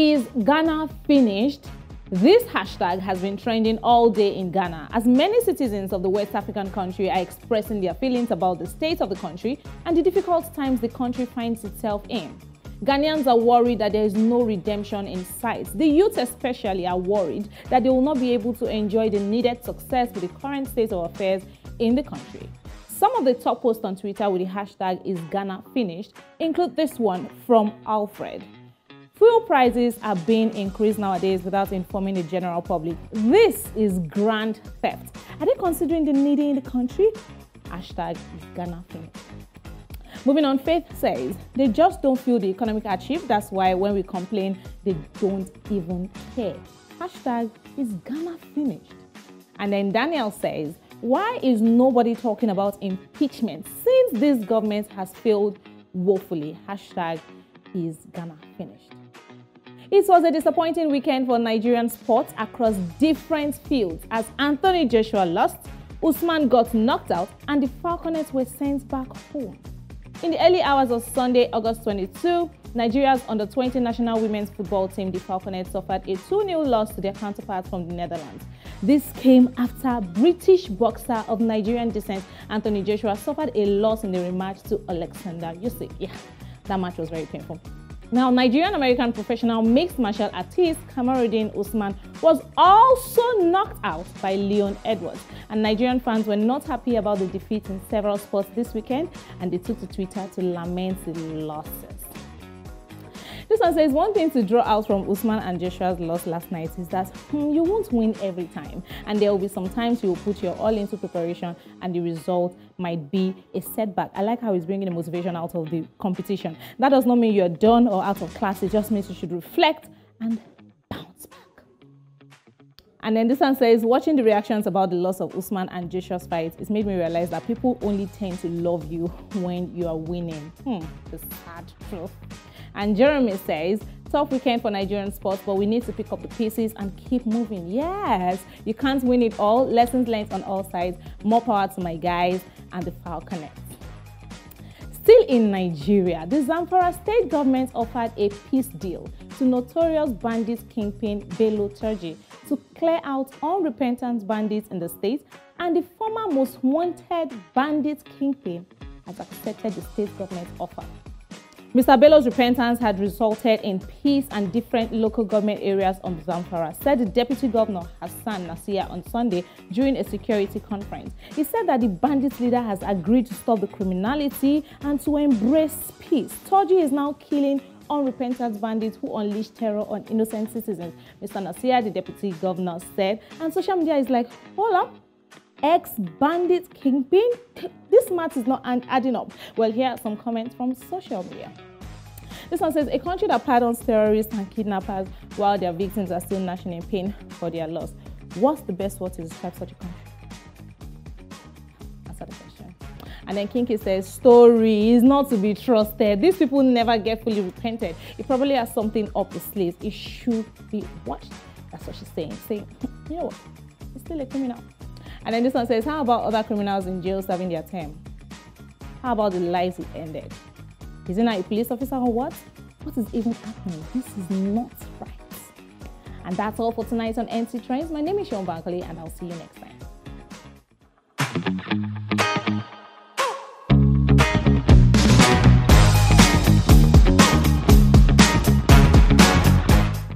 Is Ghana finished? This hashtag has been trending all day in Ghana as many citizens of the West African country are expressing their feelings about the state of the country and the difficult times the country finds itself in. Ghanaians are worried that there is no redemption in sight. The youth especially are worried that they will not be able to enjoy the needed success with the current state of affairs in the country. Some of the top posts on Twitter with the hashtag is Ghana finished include this one from Alfred. Fuel prices are being increased nowadays without informing the general public. This is grand theft. Are they considering the needy in the country? Hashtag Ghana finished. Moving on, Faith says they just don't feel the economic hardship. That's why when we complain, they don't even care. Hashtag is Ghana finished. And then Daniel says, why is nobody talking about impeachment since this government has failed woefully? Hashtag is Ghana finished. It was a disappointing weekend for Nigerian sports across different fields as Anthony Joshua lost, Usman got knocked out, and the Falconets were sent back home. In the early hours of Sunday, August 22, Nigeria's under-20 national women's football team, the Falconets, suffered a 2-0 loss to their counterparts from the Netherlands. This came after British boxer of Nigerian descent, Anthony Joshua, suffered a loss in the rematch to Alexander Usyk. Yeah, that match was very painful. Now, Nigerian-American professional mixed martial artist Kamaruddin Usman was also knocked out by Leon Edwards. And Nigerian fans were not happy about the defeat in several sports this weekend and they took to Twitter to lament the losses. This one says one thing to draw out from Usman and Joshua's loss last night is that hmm, you won't win every time, and there will be some times you will put your all into preparation, and the result might be a setback. I like how he's bringing the motivation out of the competition. That does not mean you're done or out of class. It just means you should reflect and bounce back. And then this one says, watching the reactions about the loss of Usman and Joshua's fight, it's made me realize that people only tend to love you when you are winning. Hmm, the sad truth. And Jeremy says, tough weekend for Nigerian sports, but we need to pick up the pieces and keep moving. Yes, you can't win it all. Lessons learned on all sides. More power to my guys and the Falconets. Still in Nigeria, the Zamfara state government offered a peace deal to notorious bandit kingpin Bello Turji to clear out unrepentant bandits in the state, and the former most wanted bandit kingpin has accepted the state government's offer. Mr. Bello's repentance had resulted in peace and different local government areas on Zamfara, said the Deputy Governor Hassan Nasir on Sunday during a security conference. He said that the bandit leader has agreed to stop the criminality and to embrace peace. Turji is now killing unrepentant bandits who unleash terror on innocent citizens. Mr. Nasir, the deputy governor, said, and social media is like, hold up, ex-bandit kingpin? This math is not adding up. Well, here are some comments from social media. This one says, a country that pardons terrorists and kidnappers while their victims are still gnashing in pain for their loss. What's the best word to describe such a country? Answer the question. And then Kinky says, story is not to be trusted. These people never get fully repented. It probably has something up the sleeves. It should be watched. That's what she's saying. Saying, you know what? It's still a criminal. And then this one says, how about other criminals in jail serving their term? How about the lives he ended? Isn't that a police officer or what? What is even happening? This is not right. And that's all for tonight on NC Trends. My name is Sean Bankole and I'll see you next time.